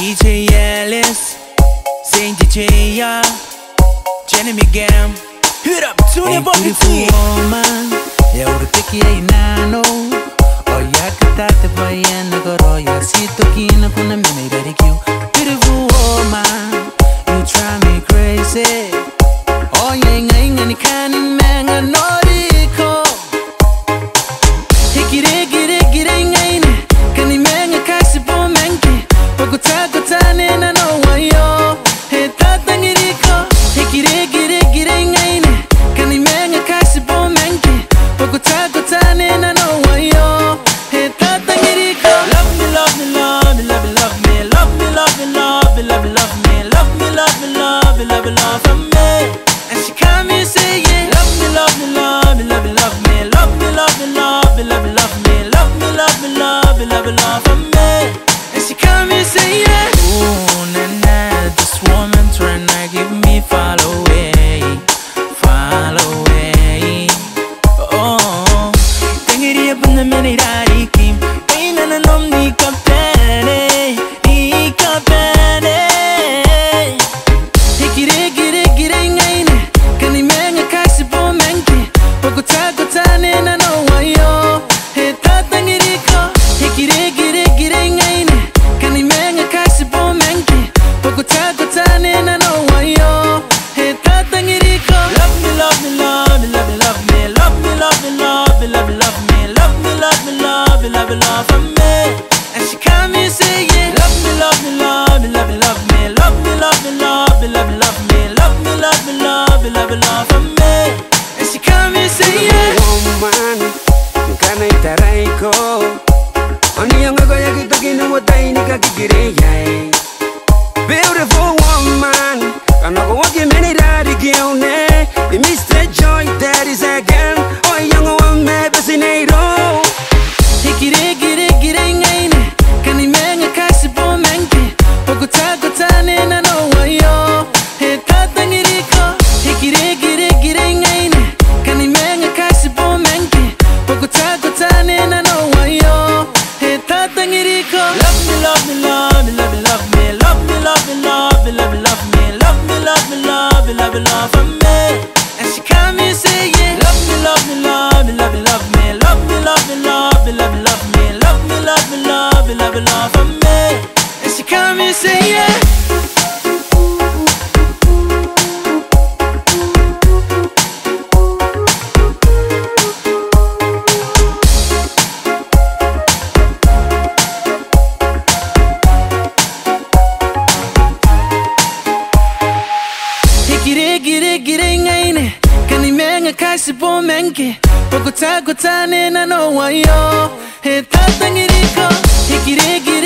DJ Alezy, Saint DJ ya, Jenny Miguel. Hit up, tune Hey, up on the beautiful team. woman, ya urtiki ya inano. Oya katate bayana goro ya sito kina kuna mena irari kiu. Beautiful woman, you drive me crazy. Oya inga inga ni kani menga noriko. Hikire you, love love me Love me, love me, love me, love me, love from me And she come here saying Love me, love me, love me, love me, love me Love me, love me, love me, love me, love me Love me, love me, love me, love me, love from me And she come here saying Ooh, na na, this woman tryna give me follow away Follow away Oh, 당일이 예쁜 내 면이라 love you, love you, love for me. And she come and say yeah Woman, kana itarai ko Oni yang ako yagi toki no watai ni kagigire yai. Beautiful woman, kana ko waki meni rari gione Mr. Joy, that is again. Oh, young one, me besinero Hikiregi love me, love sibomenge bakutakutanena nowayo hetatangiriko hikirigi